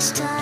this time.